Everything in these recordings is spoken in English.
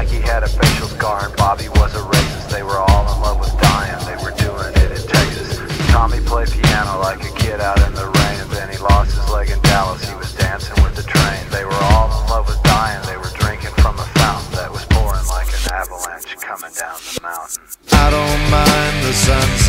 Mikey had a facial scar and Bobby was a racist. They were all in love with dying, they were doing it in Texas. Tommy played piano like a kid out in the rain, and then he lost his leg in Dallas. He was dancing with the train. They were all in love with dying, they were drinking from a fountain that was pouring like an avalanche coming down the mountain. I don't mind the sun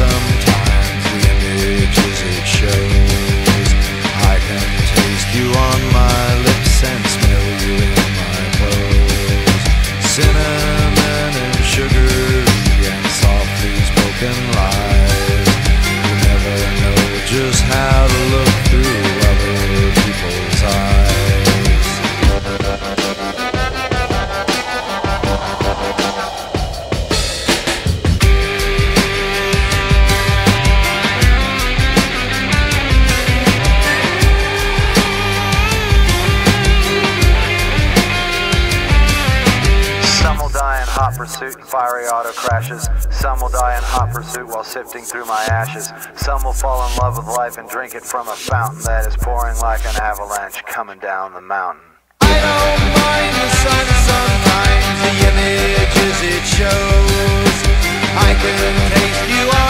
pursuit and fiery auto crashes. Some will die in hot pursuit while sifting through my ashes. Some will fall in love with life and drink it from a fountain that is pouring like an avalanche coming down the mountain. I don't mind the sun sometimes, the images it shows. I can taste you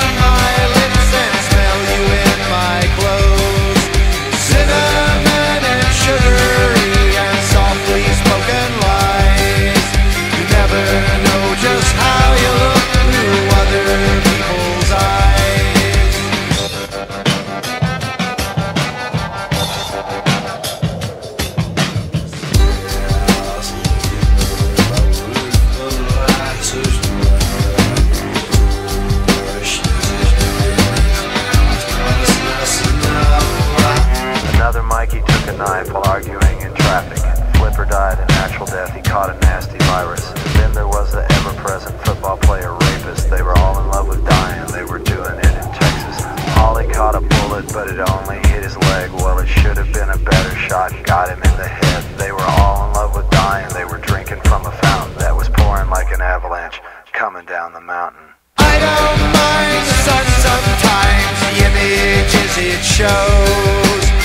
traffic. Flipper died a natural death. He caught a nasty virus. Then there was the ever-present football player rapist. They were all in love with dying. They were doing it in Texas. Ollie caught a bullet, but it only hit his leg. Well, it should have been a better shot got him in the head. They were all in love with dying. They were drinking from a fountain that was pouring like an avalanche coming down the mountain. I don't mind the sun sometimes, the images it shows.